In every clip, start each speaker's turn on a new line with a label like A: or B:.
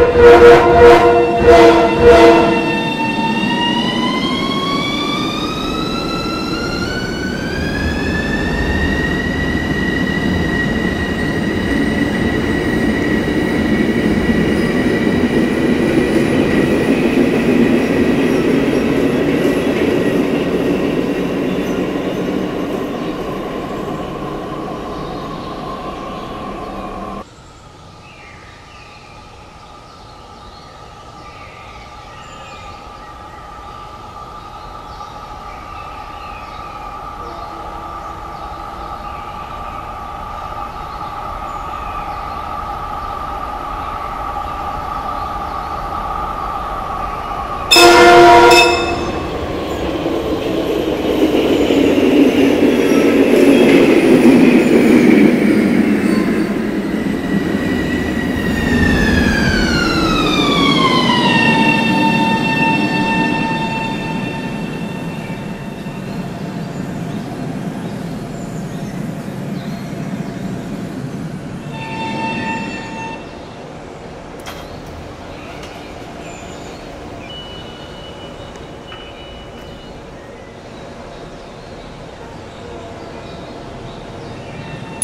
A: Thank you.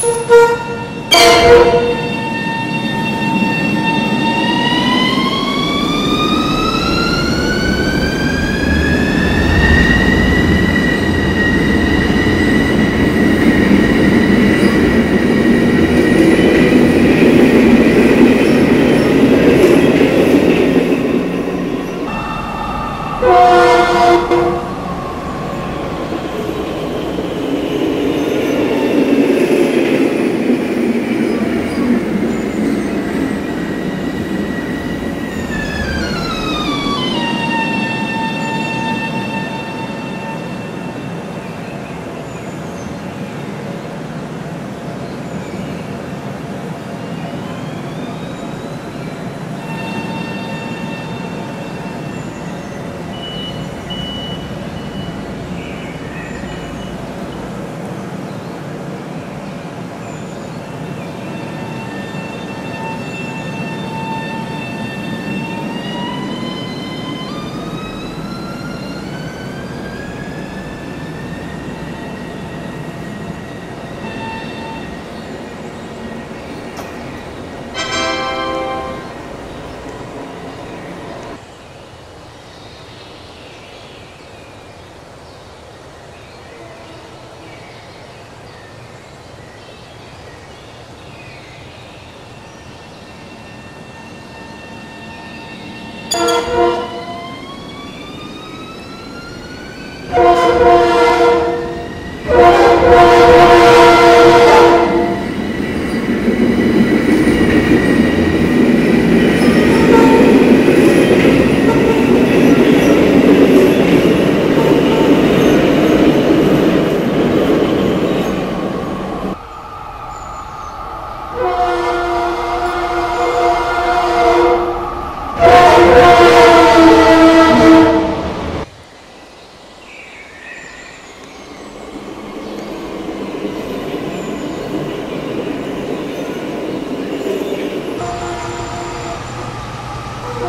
A: Thank you.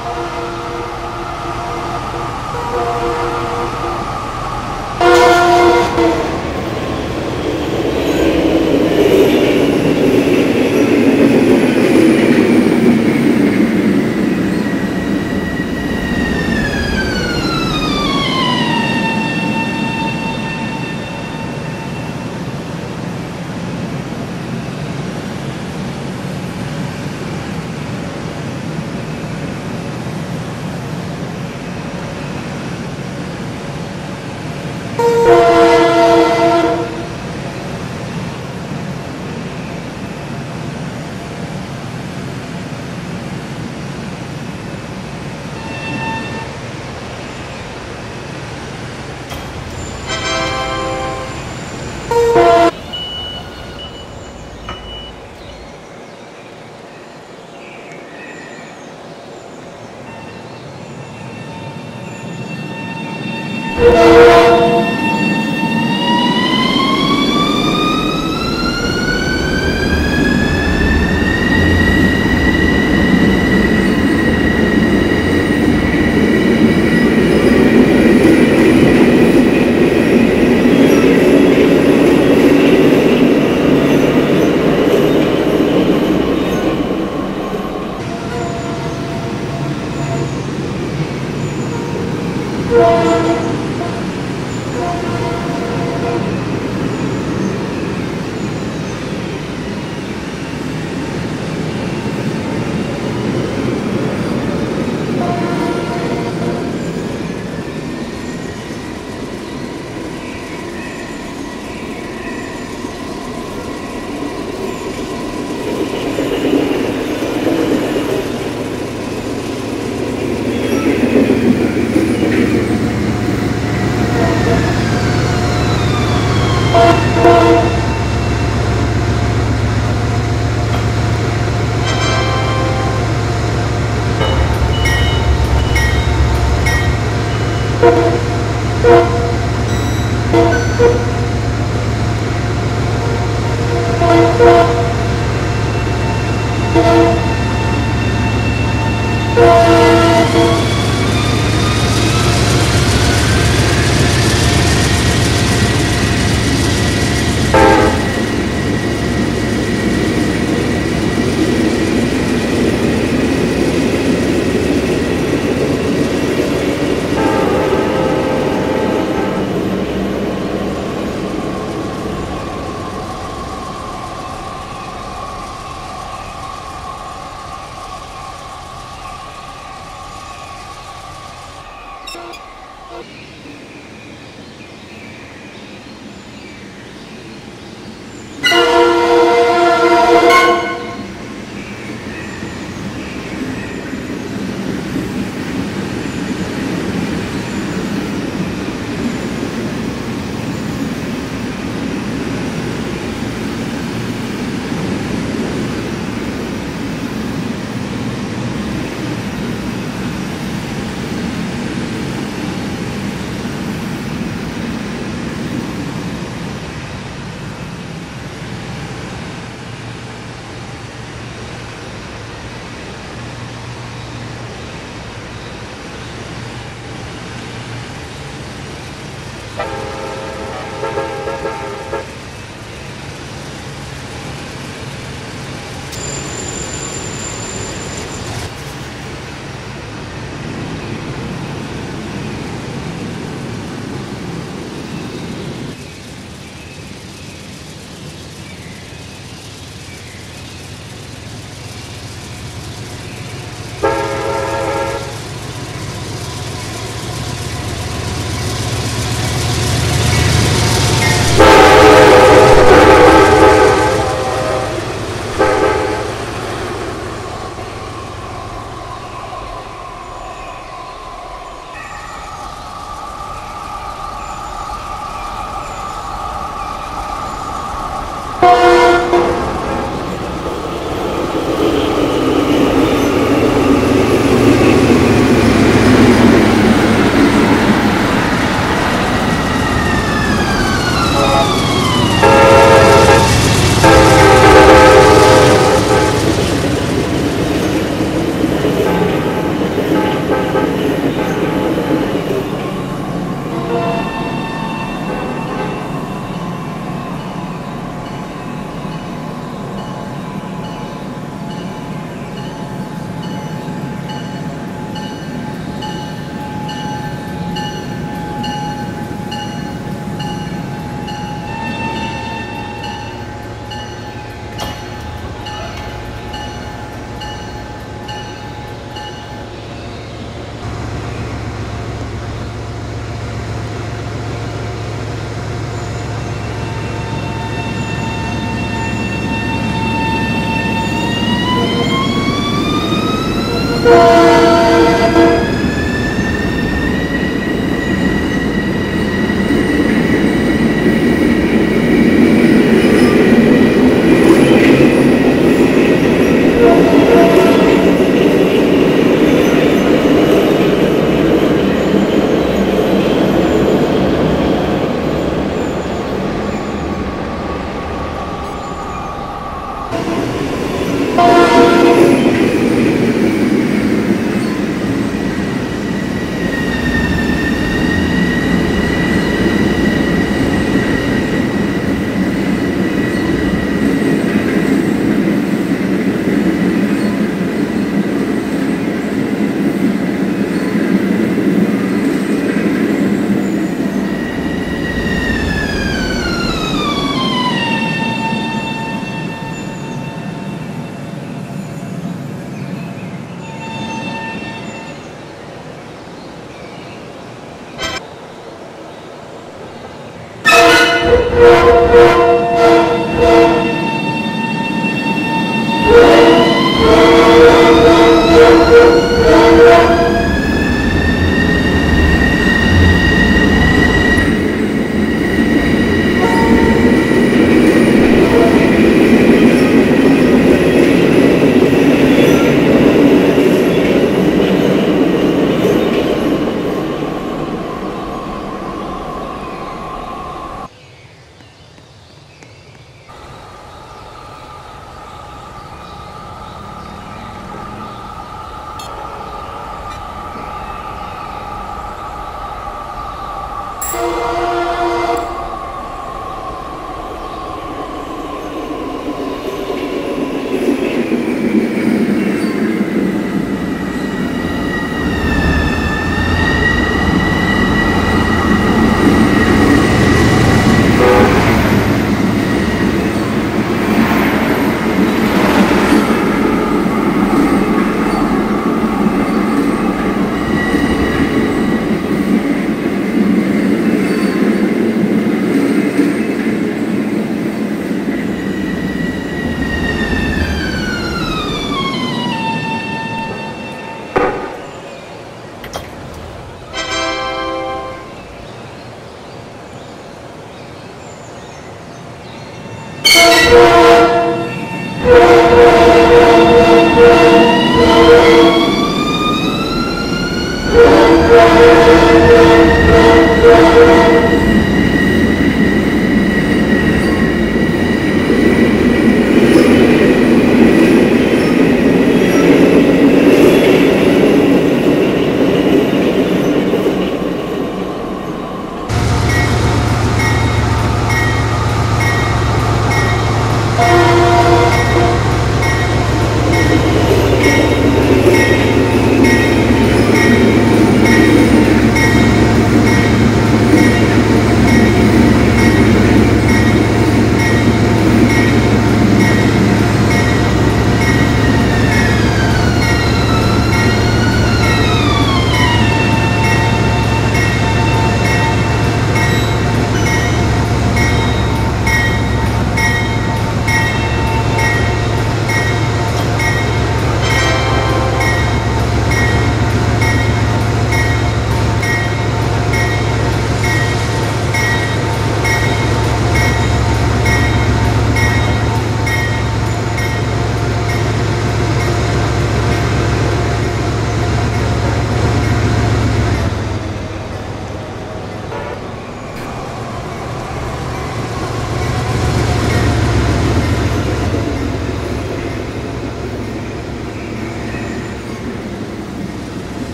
A: you